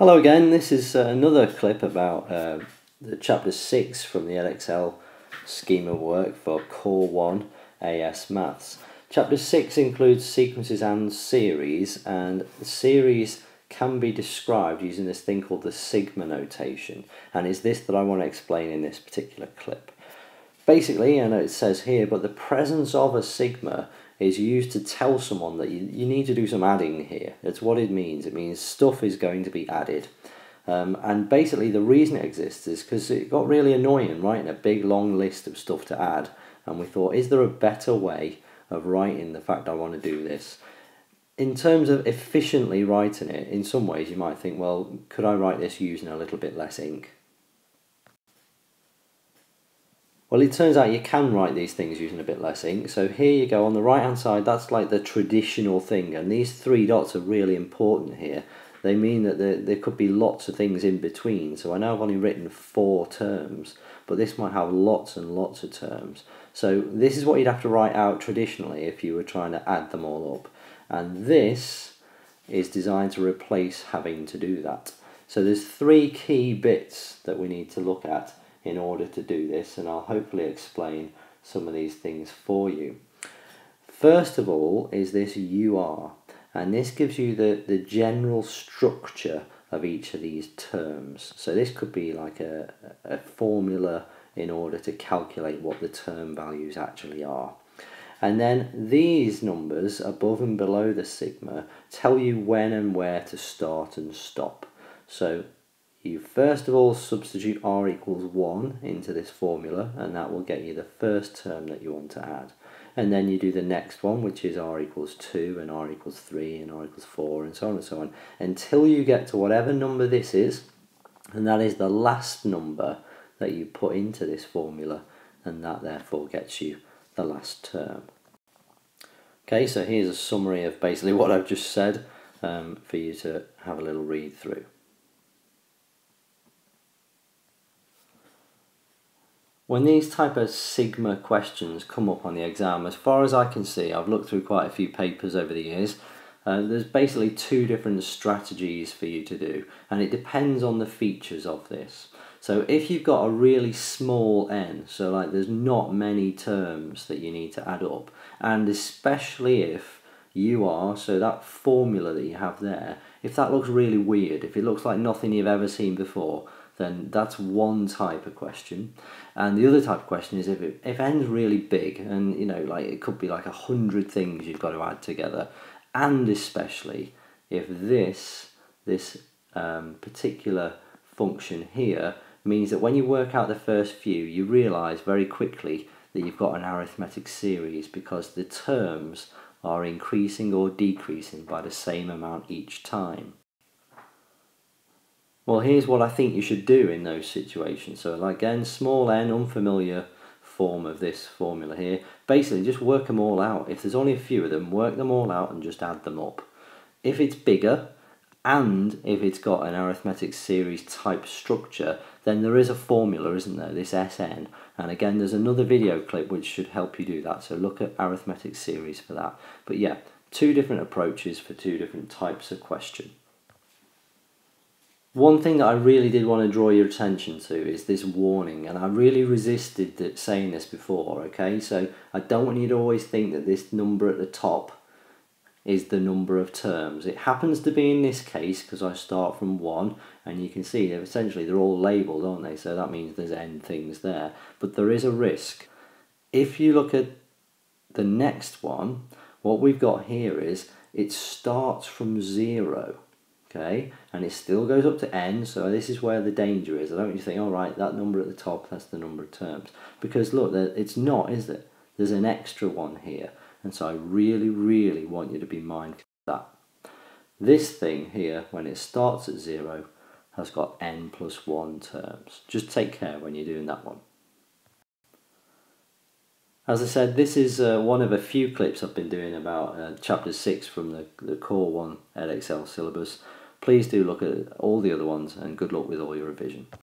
Hello again, this is uh, another clip about uh, the chapter 6 from the Edexcel scheme of work for Core 1 AS Maths. Chapter 6 includes sequences and series and the series can be described using this thing called the sigma notation and it's this that I want to explain in this particular clip. Basically, I know it says here, but the presence of a sigma is used to tell someone that you, you need to do some adding here. That's what it means. It means stuff is going to be added. Um, and basically the reason it exists is because it got really annoying writing a big long list of stuff to add. And we thought, is there a better way of writing the fact I want to do this? In terms of efficiently writing it, in some ways you might think, well, could I write this using a little bit less ink? Well, it turns out you can write these things using a bit less ink. So here you go on the right hand side, that's like the traditional thing. And these three dots are really important here. They mean that there, there could be lots of things in between. So I know I've only written four terms, but this might have lots and lots of terms. So this is what you'd have to write out traditionally if you were trying to add them all up. And this is designed to replace having to do that. So there's three key bits that we need to look at in order to do this and I'll hopefully explain some of these things for you. First of all is this UR and this gives you the, the general structure of each of these terms. So this could be like a, a formula in order to calculate what the term values actually are. And then these numbers above and below the sigma tell you when and where to start and stop. So you first of all substitute r equals 1 into this formula and that will get you the first term that you want to add and then you do the next one which is r equals 2 and r equals 3 and r equals 4 and so on and so on until you get to whatever number this is and that is the last number that you put into this formula and that therefore gets you the last term. Okay, so here's a summary of basically what I've just said um, for you to have a little read through. When these type of sigma questions come up on the exam, as far as I can see, I've looked through quite a few papers over the years, uh, there's basically two different strategies for you to do, and it depends on the features of this. So if you've got a really small n, so like there's not many terms that you need to add up, and especially if you are, so that formula that you have there, if that looks really weird, if it looks like nothing you've ever seen before, then that's one type of question. And the other type of question is if it, if n's really big and you know like it could be like a hundred things you've got to add together, and especially if this this um, particular function here means that when you work out the first few, you realise very quickly that you've got an arithmetic series because the terms are increasing or decreasing by the same amount each time. Well, here's what I think you should do in those situations. So like again, small n, unfamiliar form of this formula here. Basically, just work them all out. If there's only a few of them, work them all out and just add them up. If it's bigger, and if it's got an arithmetic series type structure, then there is a formula, isn't there, this Sn. And again, there's another video clip which should help you do that. So look at arithmetic series for that. But yeah, two different approaches for two different types of question. One thing that I really did want to draw your attention to is this warning, and I really resisted saying this before, okay? So I don't want you to always think that this number at the top is the number of terms. It happens to be in this case because I start from 1, and you can see that essentially they're all labelled, aren't they? So that means there's n things there. But there is a risk. If you look at the next one, what we've got here is it starts from 0 okay? And it still goes up to n so this is where the danger is. I don't want you to think all right that number at the top that's the number of terms. Because look it's not is it? There's an extra one here and so I really really want you to be mindful of that. This thing here when it starts at zero has got n plus 1 terms. Just take care when you're doing that one. As I said, this is uh, one of a few clips I've been doing about uh, chapter 6 from the, the Core 1 Edexcel syllabus. Please do look at all the other ones and good luck with all your revision.